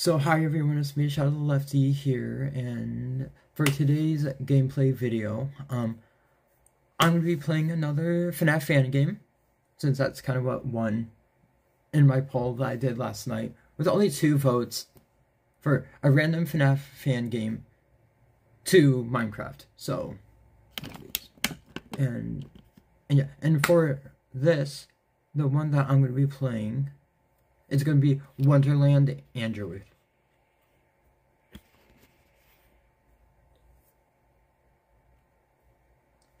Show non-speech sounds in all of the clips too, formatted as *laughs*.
So hi everyone, it's me Shadow the Lefty here, and for today's gameplay video, um, I'm going to be playing another FNAF fan game, since that's kind of what won in my poll that I did last night, with only two votes for a random FNAF fan game to Minecraft, so, and, and yeah, and for this, the one that I'm going to be playing, it's going to be Wonderland Android. I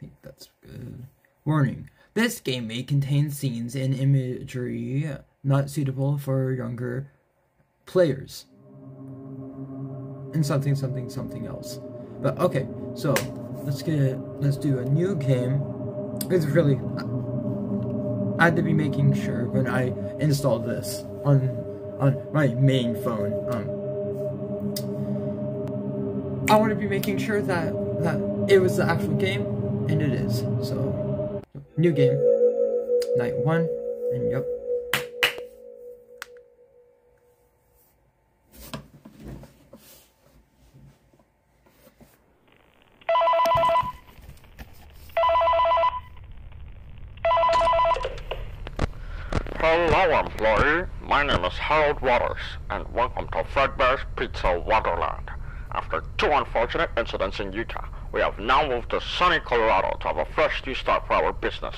think that's good. Warning. This game may contain scenes and imagery not suitable for younger players. And something, something, something else. But okay, so let's get let's do a new game. It's really I had to be making sure when I installed this on on my main phone. Um, I want to be making sure that that it was the actual game, and it is. So, new game, night one, and yep. Hello, employee. My Harold Waters, and welcome to Fredbear's Pizza Wonderland. After two unfortunate incidents in Utah, we have now moved to sunny Colorado to have a fresh new start for our business.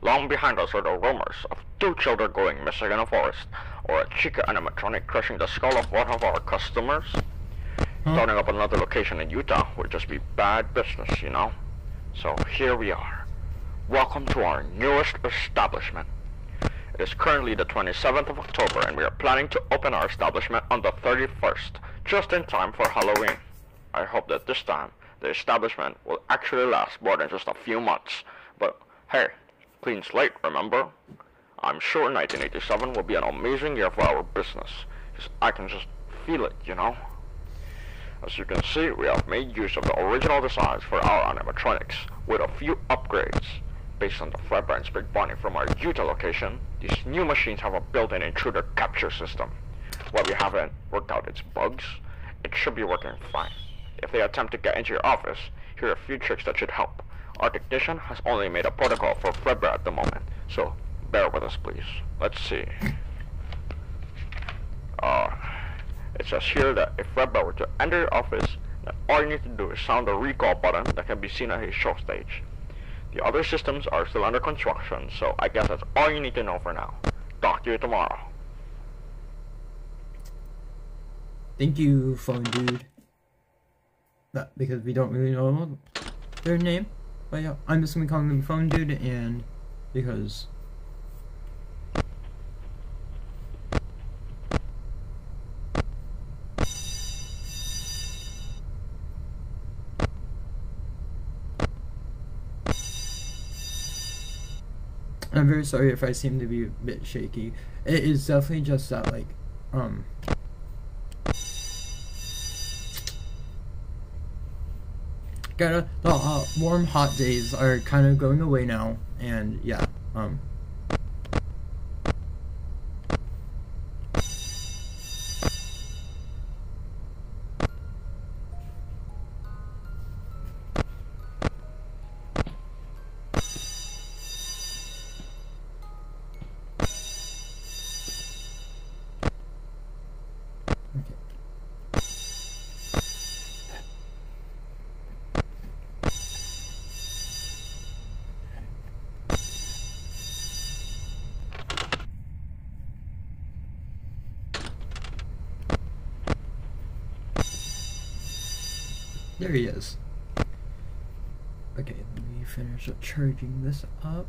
Long behind us are the rumors of two children going missing in a forest, or a Chica animatronic crushing the skull of one of our customers. Starting up another location in Utah would just be bad business, you know? So here we are. Welcome to our newest establishment. It is currently the 27th of October and we are planning to open our establishment on the 31st, just in time for Halloween. I hope that this time the establishment will actually last more than just a few months. But hey, clean slate, remember? I'm sure 1987 will be an amazing year for our business. I can just feel it, you know? As you can see, we have made use of the original designs for our animatronics, with a few upgrades. Based on the Flatbrand's Big Bunny from our Utah location, these new machines have a built-in intruder capture system. While we haven't worked out its bugs, it should be working fine. If they attempt to get into your office, here are a few tricks that should help. Our technician has only made a protocol for Fredbear at the moment, so bear with us please. Let's see. Uh, it says here that if Fredbear were to enter your office, all you need to do is sound the recall button that can be seen at his show stage. The other systems are still under construction, so I guess that's all you need to know for now. Talk to you tomorrow. Thank you, phone dude. That because we don't really know their name, but yeah, I'm just gonna call them phone dude, and because I'm very sorry if I seem to be a bit shaky. It is definitely just that, like, um. Kinda, the uh, warm, hot days are kind of going away now, and yeah, um. There he is. Okay, let me finish charging this up.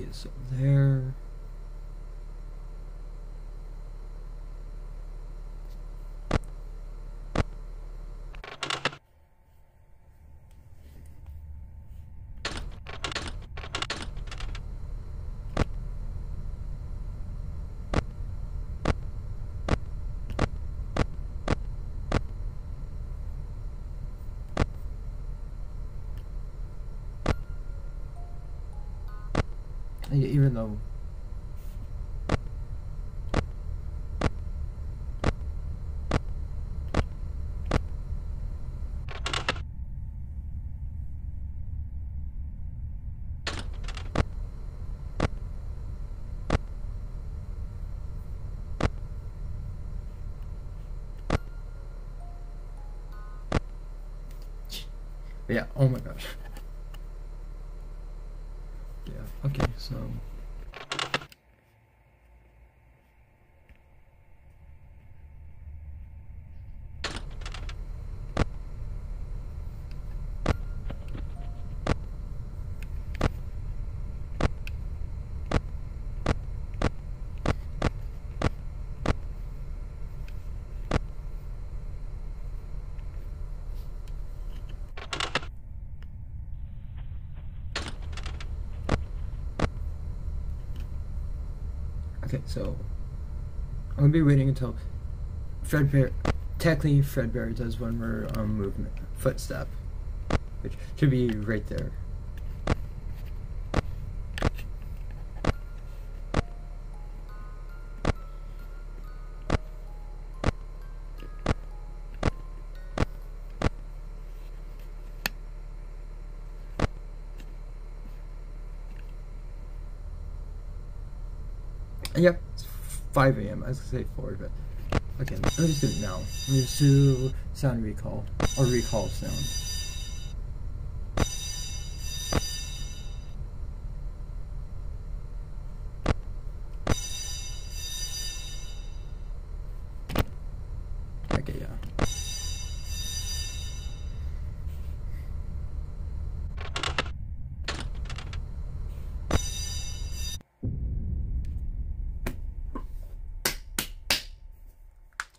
Is there. Even though. *laughs* Yeah, oh my gosh. Yeah, okay, so. Okay, so I'm gonna be waiting until Fredbear. Technically, Fredbear does one more um, movement, footstep, which should be right there. 5 a.m. I was gonna say 4, but okay, let me just do it now. Let me just do sound recall or recall sound.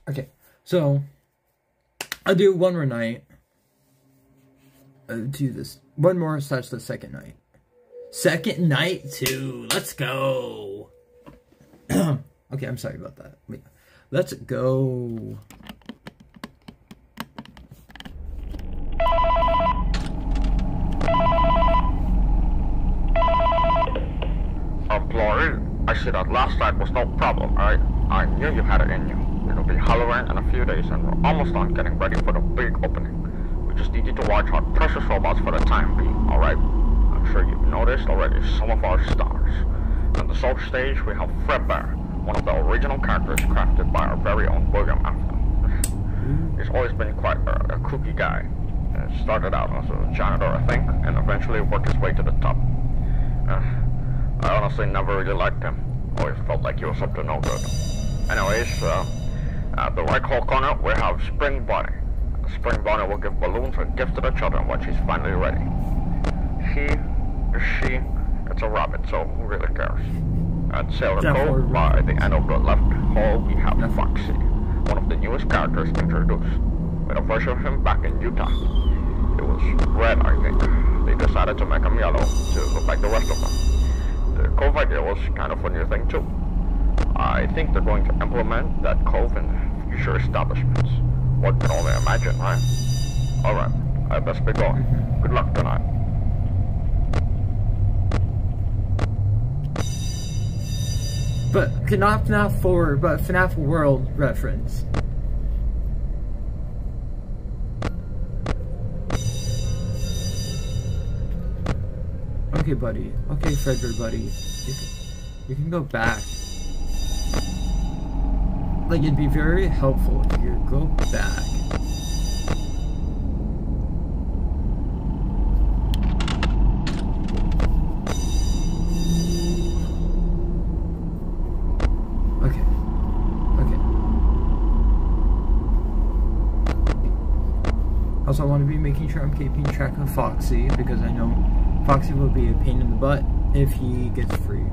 Okay, so I'll do one more night. Uh, do this one more such the second night. Second night two. Let's go. *clears throat* okay, I'm sorry about that. Wait, let's go. Employee, I see that last night was no problem, alright? I knew you had it in you. It'll be Halloween in a few days and we're almost done getting ready for the big opening. We just need you to watch our precious robots for the time being, alright? I'm sure you've noticed already some of our stars. On the soap stage, we have Fredbear, one of the original characters crafted by our very own William Afton. He's always been quite a, a kooky guy. Uh, started out as a janitor, I think, and eventually worked his way to the top. Uh, I honestly never really liked him. Always felt like he was up to no good. Anyways, uh, at the right hall corner, we have Spring Bonnie. Spring Bonnie will give balloons and gifts to the children when she's finally ready. He, she, it's a rabbit, so who really cares? At Sailor Cove, by the end of the left hall, we have Foxy, one of the newest characters introduced. A version of him back in Utah. It was red, I think. They decided to make him yellow to look like the rest of them. The Cove idea was kind of a new thing too. I think they're going to implement that Cove in future establishments. One can only imagine, right? Alright, I best be going. Mm-hmm. Good luck tonight. But not FNAF 4, but FNAF World reference. Okay, buddy. Okay, Fredbear, buddy. You can, you can go back. Like, it'd be very helpful if you go back. Okay. Okay. Also, I want to be making sure I'm keeping track of Foxy because I know Foxy will be a pain in the butt if he gets free.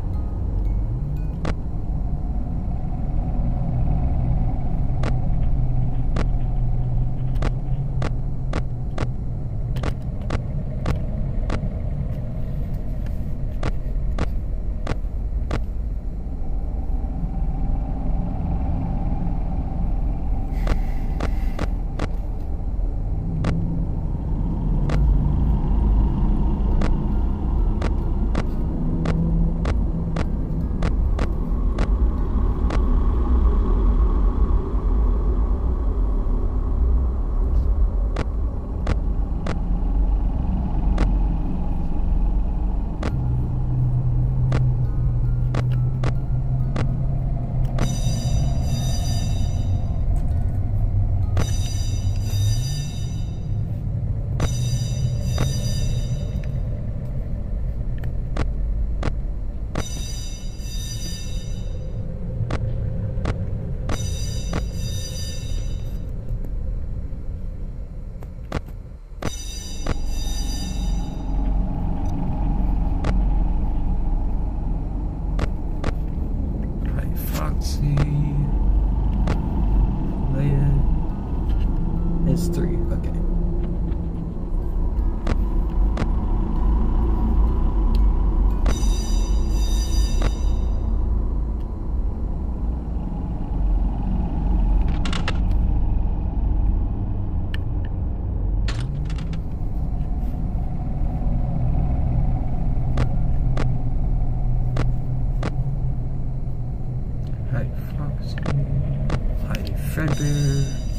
Fredbear.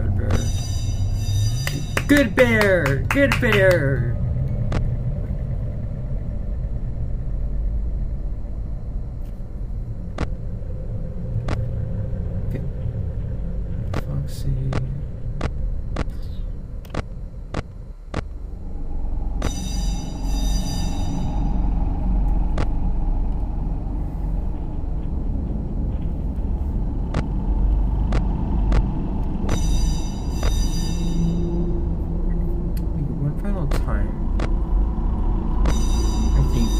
Fredbear. Good bear! Good bear! Okay. Foxy. Maybe one final time. I think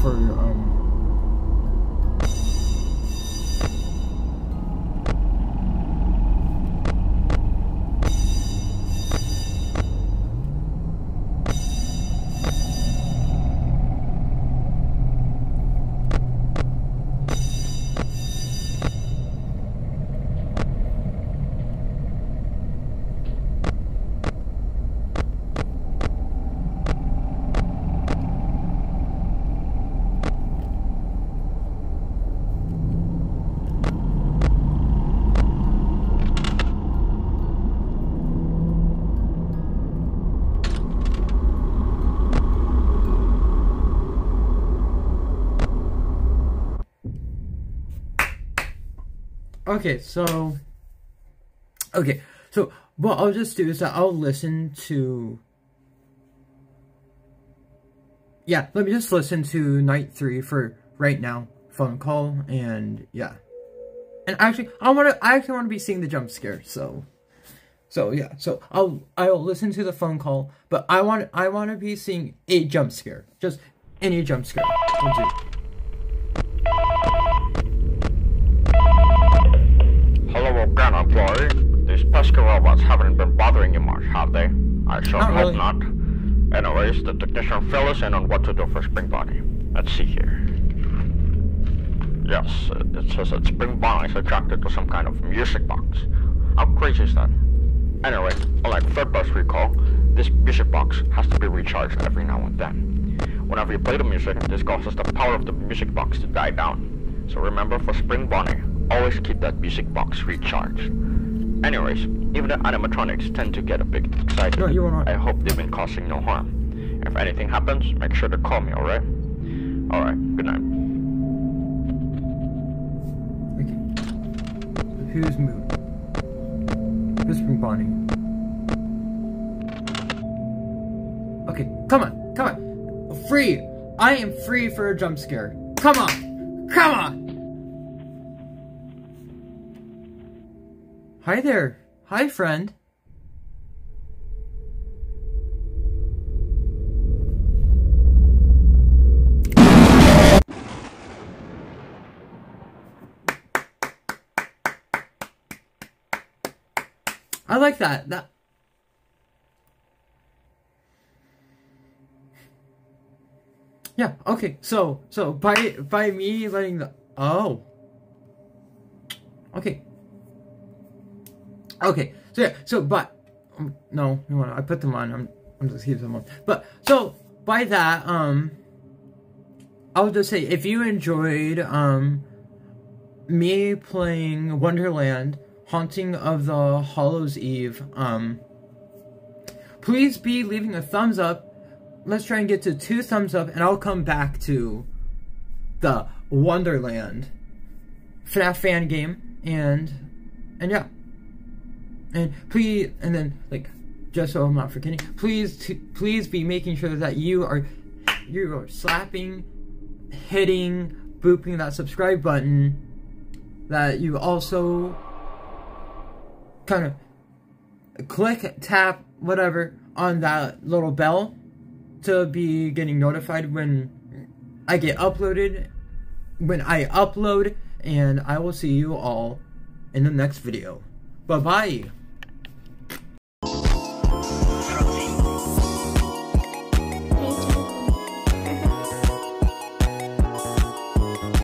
for um Okay, so okay, so what I'll just do is that I'll listen to yeah, let me just listen to night three for right now, phone call, and yeah, and actually I want to I actually want to be seeing the jump scare, so so yeah, so I'll I'll listen to the phone call, but I want I want to be seeing a jump scare, just any jump scare. Will do. Hello again, employee. These pesky robots haven't been bothering you much, have they? I sure Not hope really. not. Anyways, the technician filled us in on what to do for Spring Bonnie. Let's see here. Yes, it it says that Spring Bonnie is attracted to some kind of music box. How crazy is that? Anyway, unlike Fredbear's recall, this music box has to be recharged every now and then. Whenever you play the music, this causes the power of the music box to die down. So remember, for Spring Bonnie, always keep that music box recharged. Anyways, even the animatronics tend to get a bit excited. No, you will not. I hope they've been causing no harm. If anything happens, make sure to call me, alright? Alright, good night. Okay. Who's moving? Who's Spring Bonnie? Okay, come on, come on. Free! I am free for a jump scare. Come on! Come on! Hi there. Hi, friend. I like that. That Yeah, okay. So, so by by me letting the Oh. Okay. Okay. So yeah, so but um, no, know? I put them on. I'm I'm just keep them on. But so by that um I'll just say if you enjoyed um me playing Wonderland Haunting of the Hollows Eve um please be leaving a thumbs up. Let's try and get to two thumbs up and I'll come back to the Wonderland FNAF fan game and and yeah. And please and then like just so I'm not forgetting, please please be making sure that you are you are slapping, hitting, booping that subscribe button. That you also kind of click, tap, whatever on that little bell to be getting notified when I get uploaded, when I upload, and I will see you all in the next video. Bye bye.